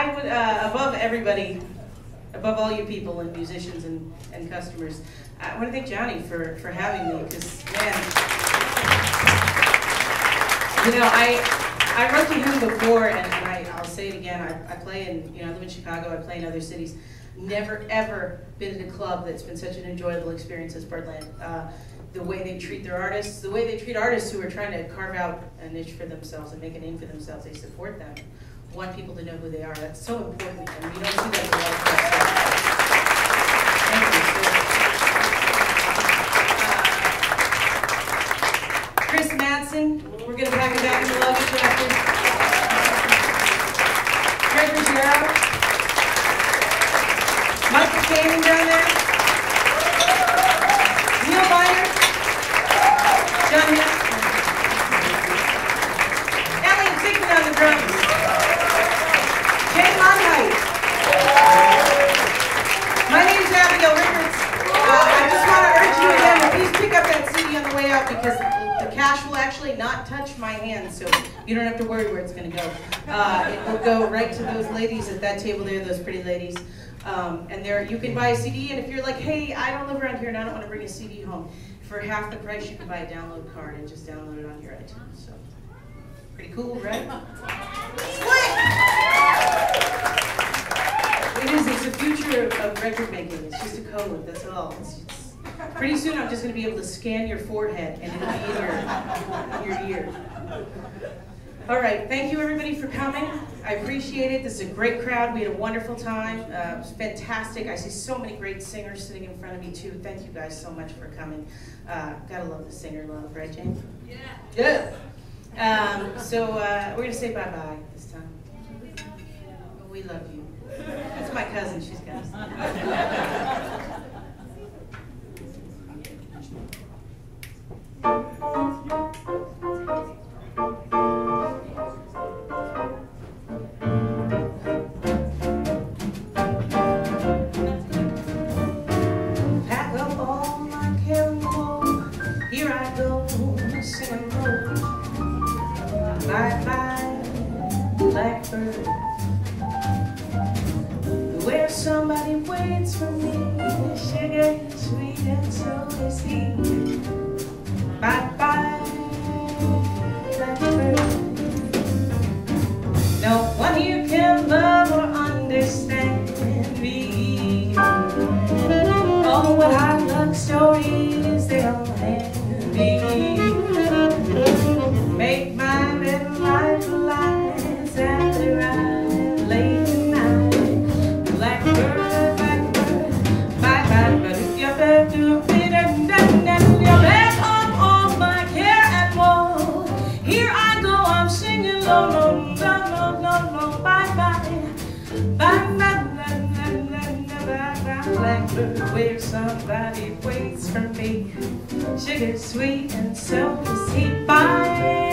I would, uh, above everybody, above all you people and musicians and, and customers, I want to thank Johnny for, for having me because, man, you know, I, I wrote to him before and, and I, I'll say it again. I, I play in, you know, I live in Chicago, I play in other cities. Never ever been in a club that's been such an enjoyable experience as Birdland. Uh, the way they treat their artists, the way they treat artists who are trying to carve out a niche for themselves and make a name for themselves, they support them. Want people to know who they are. That's so important, and you don't see that. Thank you. Uh, Chris Madsen, we're gonna pack it back in the luggage after. Greg Ruggiero. Michael Kanan down there. Neil Miner. John Hill. Eliot Zigmund on the drums. Jane Monheit. My name is Abigail Riccards. Uh, I just want to urge you again to please pick up that CD on the way because the cash will actually not touch my hand, so you don't have to worry where it's going to go. Uh, it will go right to those ladies at that table there, those pretty ladies. Um, and there, you can buy a CD, and if you're like, hey, I don't live around here and I don't want to bring a CD home, for half the price you can buy a download card and just download it on your iTunes. So, pretty cool, right? It is. It's the future of, of record making. It's just a code. That's all. It's, it's, pretty soon, I'm just going to be able to scan your forehead, and it'll be in your, your ear. All right. Thank you, everybody, for coming. I appreciate it. This is a great crowd. We had a wonderful time. Uh, it was fantastic. I see so many great singers sitting in front of me too. Thank you guys so much for coming. Uh, gotta love the singer love, right, Jane? Yeah. Yeah. Um, so uh, we're gonna say bye bye this time. We love you. That's my cousin. She's got us. Bye bye, blackbird. Where somebody waits for me, sugar, sweet, and so is he. Bye bye, blackbird. No one here can love or understand me. Oh, what hard luck stories Blackbird, where somebody waits for me. Sugar sweet and so is he. Bye,